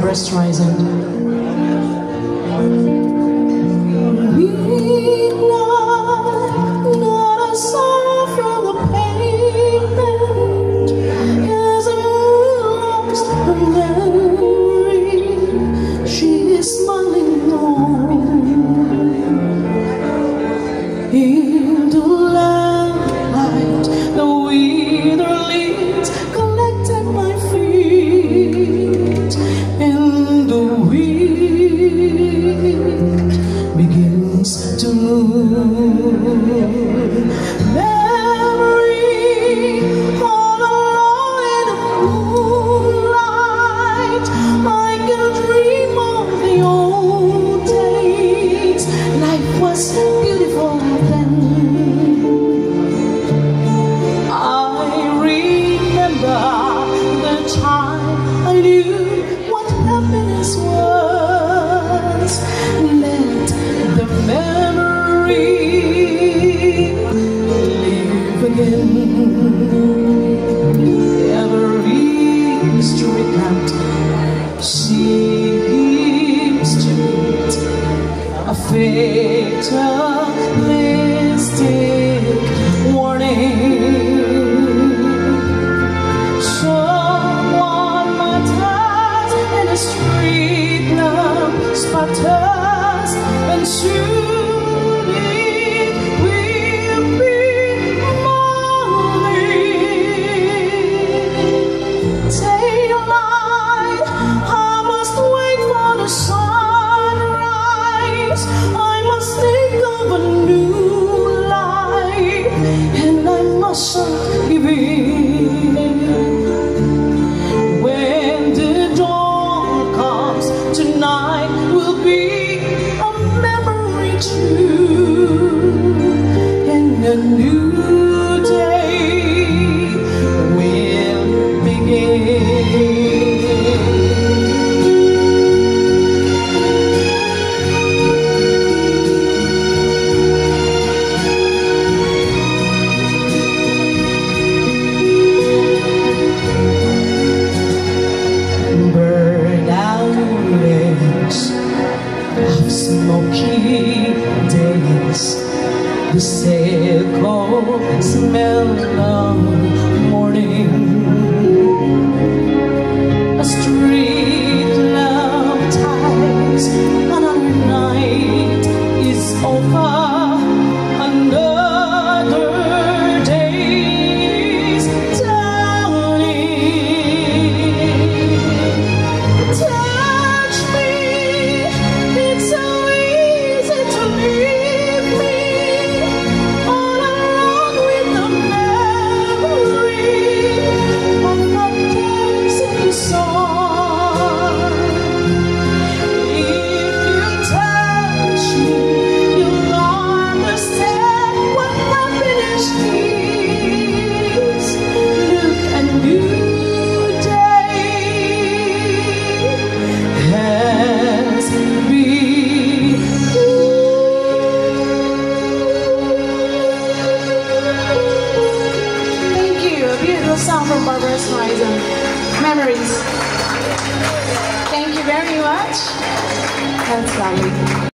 Barbra Streisand. Every fatalistic warning. awesome. The cold smell of morning. Song from Barbra Memories. Thank you very much. That's lovely.